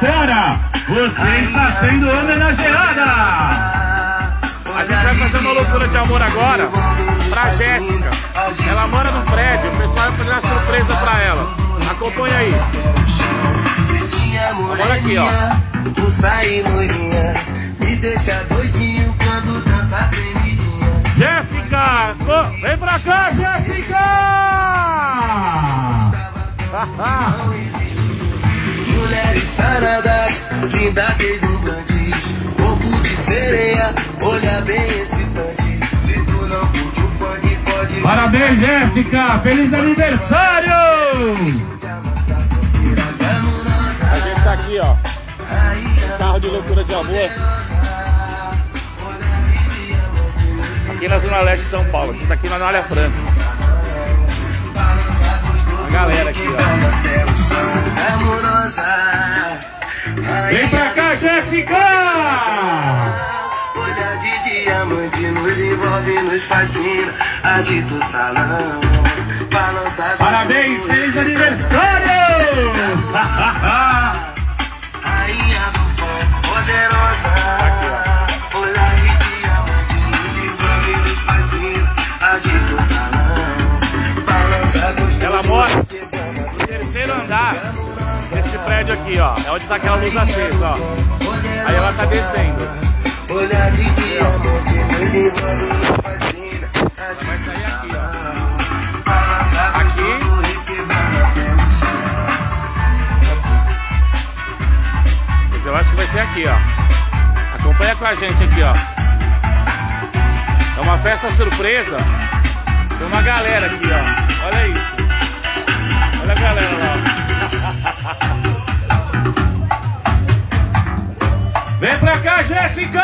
Fora, você está sendo homenageada. A gente vai fazer uma loucura de amor agora pra Jéssica. Ela mora no prédio, o pessoal vai fazer uma surpresa pra ela. Acompanha aí. Olha aqui, ó. Tu sai loirinha, me deixa doidinho quando dança tremidinha. Jéssica! Vem pra cá, Jéssica! Saradas, linda corpo de sereia, olha bem excitante. Se tu não curte o funk, pode Parabéns, Jéssica. Feliz aniversário. A gente tá aqui, ó. Carro de loucura de amor. Aqui na Zona Leste de São Paulo. A gente tá aqui na Anália Franca. A galera aqui, ó. Vem pra cá, Jéssica. Olhar de diamante nos envolve, nos fascina. Agita o salão, balança Parabéns, feliz aniversário. aqui, ó. É onde tá aquela luz acesa, ó. Aí ela tá descendo. De fascina. Vai sair aqui, ó. Aqui. Eu acho que vai ser aqui, ó. Acompanha com a gente aqui, ó. É uma festa surpresa. Tem uma galera aqui, ó. Olha isso. Olha a galera lá. Vem pra cá, Jéssica.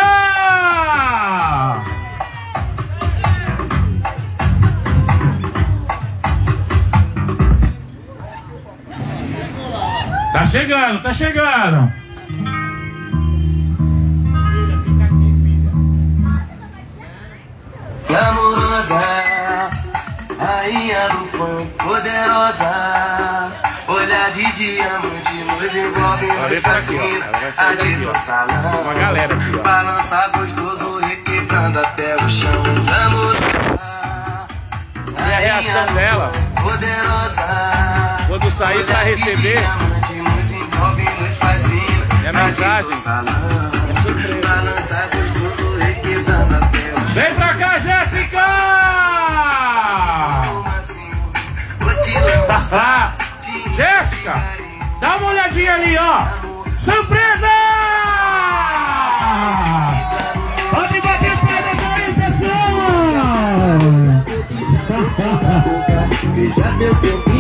Tá chegando, tá chegando. Amorosa, rainha do funk, poderosa. De diamante nos envolve, sair daqui, Agita o salão, Uma galera aqui, ó. balança gostoso, requebrando até o chão. Amorosa, E a reação dela, poderosa. quando sair pra receber. É mensagem. É balança gostoso, requebrando até o chão. Vem pra cá, Jéssica. Jéssica, dá uma olhadinha ali, ó. Surpresa! Pode bater palmas aí, pessoal! Deixa teu corpo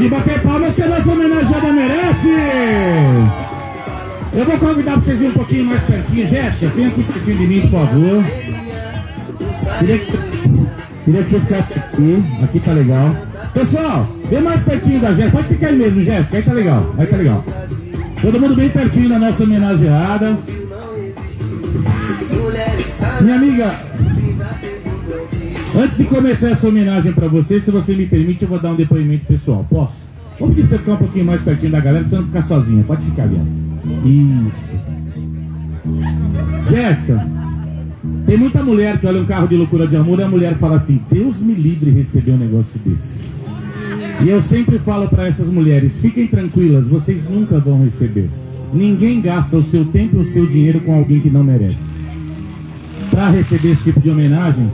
Pode bater palmas que a nossa homenageada merece! Eu vou convidar pra vocês virem um pouquinho mais pertinho. Jéssica, vem aqui pertinho de mim, por favor. Queria que, queria que você ficasse aqui. Aqui tá legal. Pessoal, vem mais pertinho da Jéssica. Pode ficar aí mesmo, Jéssica. Aí tá legal. Aí tá legal. Todo mundo bem pertinho da nossa homenageada. Minha amiga, antes de começar essa homenagem pra você, se você me permite, eu vou dar um depoimento pessoal. Posso? Vou pedir você ficar um pouquinho mais pertinho da galera, pra você não ficar sozinha. Pode ficar ó. Isso. Jéssica, tem muita mulher que olha um carro de loucura de amor e a mulher fala assim: Deus me livre receber um negócio desse. E eu sempre falo para essas mulheres: fiquem tranquilas, vocês nunca vão receber. Ninguém gasta o seu tempo e o seu dinheiro com alguém que não merece. Para receber esse tipo de homenagem,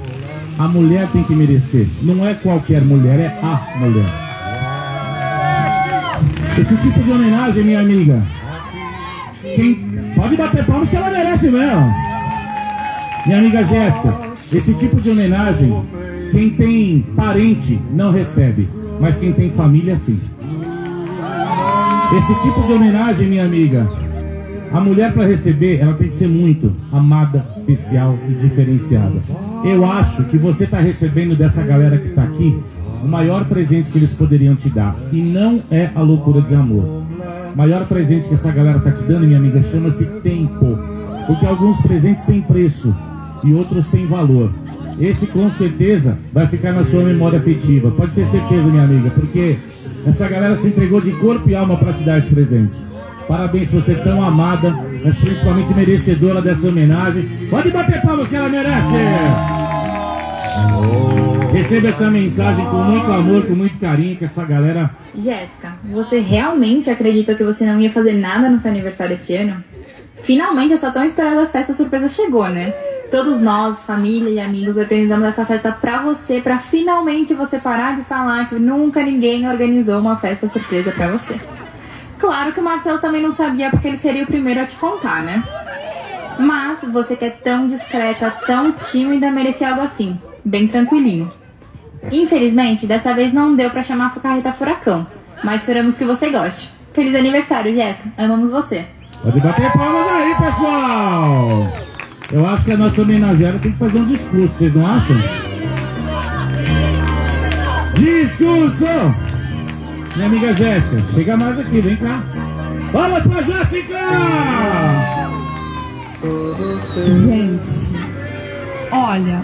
a mulher tem que merecer. Não é qualquer mulher, é a mulher. Esse tipo de homenagem, minha amiga, quem pode bater palmas que ela merece mesmo. Minha amiga Jéssica, esse tipo de homenagem, quem tem parente não recebe, mas quem tem família sim. Esse tipo de homenagem, minha amiga, a mulher para receber, ela tem que ser muito amada, especial e diferenciada. Eu acho que você está recebendo dessa galera que está aqui o maior presente que eles poderiam te dar. E não é a loucura de amor. O maior presente que essa galera está te dando, minha amiga, chama-se tempo. Porque alguns presentes têm preço e outros têm valor. Esse com certeza vai ficar na sua memória afetiva. Pode ter certeza, minha amiga, porque essa galera se entregou de corpo e alma para te dar esse presente. Parabéns por ser tão amada, mas principalmente merecedora dessa homenagem. Pode bater palmas que ela merece! Receba essa mensagem com muito amor, com muito carinho, que essa galera. Jéssica, você realmente acreditou que você não ia fazer nada no seu aniversário esse ano? Finalmente a sua tão esperada festa surpresa chegou, né? Todos nós, família e amigos, organizamos essa festa pra você, pra finalmente você parar de falar que nunca ninguém organizou uma festa surpresa pra você. Claro que o Marcelo também não sabia porque ele seria o primeiro a te contar, né? Mas você que é tão discreta, tão tímida, merecia algo assim, bem tranquilinho. Infelizmente, dessa vez não deu pra chamar a carreta furacão, mas esperamos que você goste. Feliz aniversário, Jéssica. Amamos você. Pode bater palmas aí, pessoal! Eu acho que a nossa homenageada tem que fazer um discurso, vocês não acham? Discurso! Minha amiga Jéssica, chega mais aqui, vem cá. Vamos pra Jéssica! Gente, olha,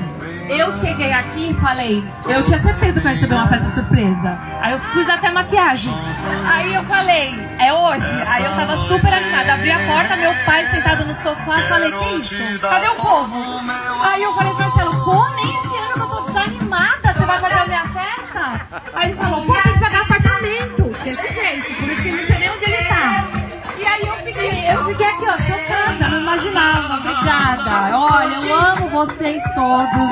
eu cheguei aqui e falei, eu tinha certeza que eu ia receber uma festa surpresa. Aí eu fiz até maquiagem. Aí eu falei, é hoje? Aí eu tava super animada. Abri a porta, meu pai sentado no sofá, falei, que isso? Cadê o povo? Aí eu falei Marcelo, pô, nem esse ano que eu tô desanimada, você vai fazer a minha festa? Aí ele falou, pô, Olha, eu amo vocês todos.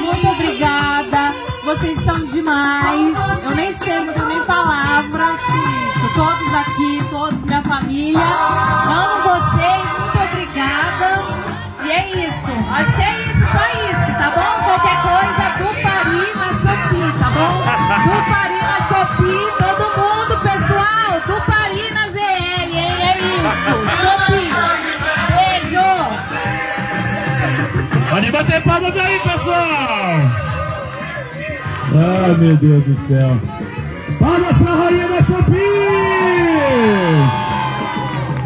Muito obrigada. Vocês são demais. Eu nem sei, não tenho nem palavras por isso. Todos aqui, todos minha família. Amo vocês, muito obrigada. E é isso. Acho que é isso, só isso, tá bom? Qualquer coisa do Paris na Shopee, tá bom? Ah, meu Deus do céu! Palmas pra rainha da Shopee!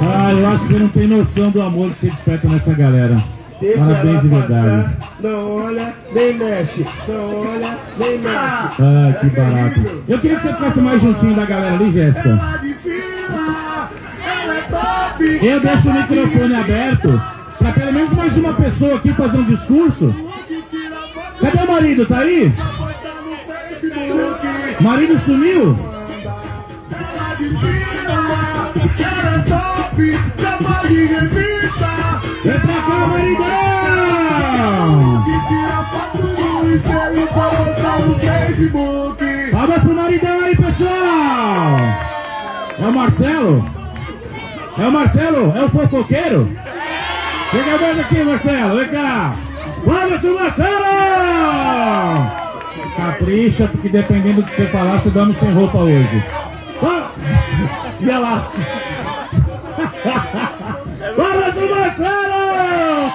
Ah, eu acho que você não tem noção do amor que você desperta nessa galera. Deixa Parabéns de verdade. Não olha, nem mexe. Não olha, nem mexe. Ah, que barato. Eu queria que você ficasse mais juntinho da galera ali, Jéssica. É top. Eu deixo o microfone aberto pra pelo menos mais uma pessoa aqui fazer um discurso. Cadê o marido? Tá aí? De revista. Vem pra cá, maridão! Que tira foto no no Facebook. Palmas pro maridão aí, pessoal! É o Marcelo? É o Marcelo? É o fofoqueiro? Chega mais aqui, Marcelo, vem cá! Palmas pro Marcelo! Capricha, porque dependendo do que você falar, você dorme sem roupa hoje. Ó, Olha lá! Palmas pro Marcelo!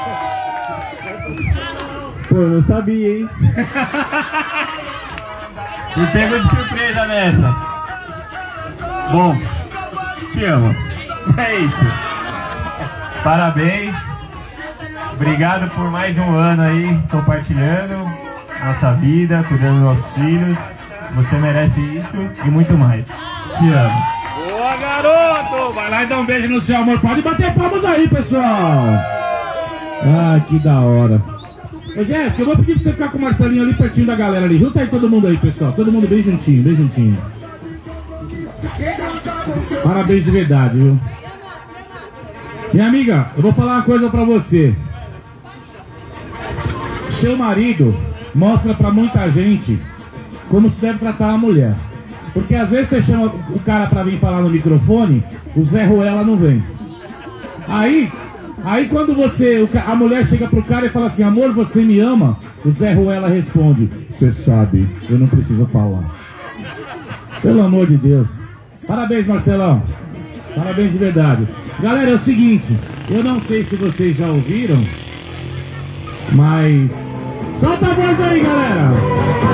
Pô, não sabia, hein? Me pegou de surpresa nessa. Bom, te amo. É isso. Parabéns. Obrigado por mais um ano aí compartilhando nossa vida, cuidando dos nossos filhos. Você merece isso e muito mais. Te amo. Boa, garoto! Vai lá e dá um beijo no seu amor. Pode bater palmas aí, pessoal! Ah, que da hora. Ô, Jéssica, eu vou pedir pra você ficar com o Marcelinho ali pertinho da galera ali. Junta aí todo mundo aí, pessoal. Todo mundo bem juntinho, bem juntinho. Parabéns de verdade, viu? Minha amiga, eu vou falar uma coisa pra você. Seu marido mostra pra muita gente como se deve tratar a mulher. Porque às vezes você chama o cara pra vir falar no microfone, o Zé Ruela não vem. Aí, aí quando você, a mulher chega pro cara e fala assim, amor, você me ama? O Zé Ruela responde, você sabe, eu não preciso falar. Pelo amor de Deus. Parabéns, Marcelão. Parabéns de verdade. Galera, é o seguinte, eu não sei se vocês já ouviram, mas. Solta a voz aí, galera!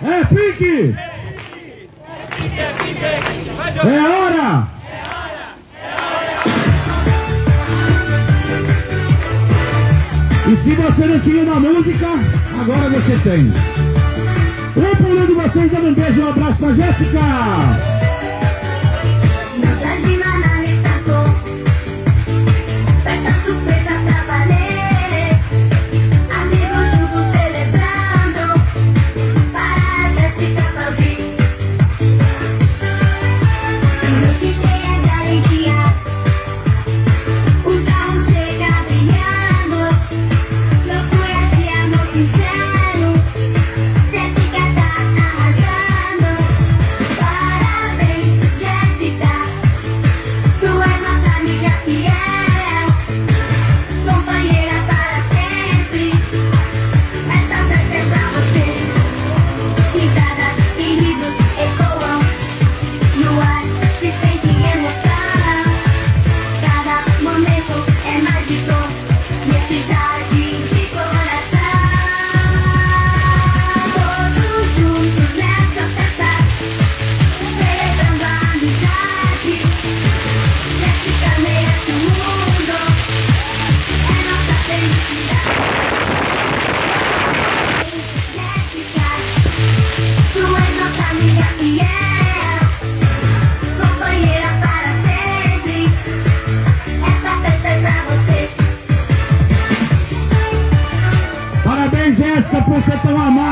É pique! É hora! E se você não tinha uma música, agora você tem. Um por de vocês, dando um beijo e um abraço pra Jéssica!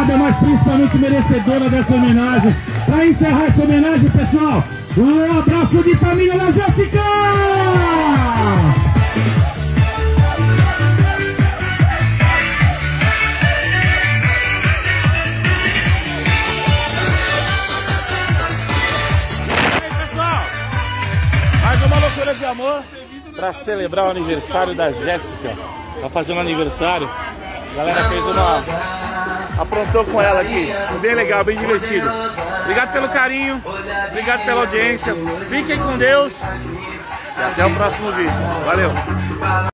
Tão amada, mas principalmente merecedora dessa homenagem. Para encerrar essa homenagem, pessoal, um abraço de família da Jéssica! De amor para celebrar o aniversário da Jéssica. Tá fazendo aniversário. A galera fez uma. Aprontou com ela aqui. Bem legal, bem divertido. Obrigado pelo carinho, obrigado pela audiência. Fiquem com Deus e até o próximo vídeo. Valeu!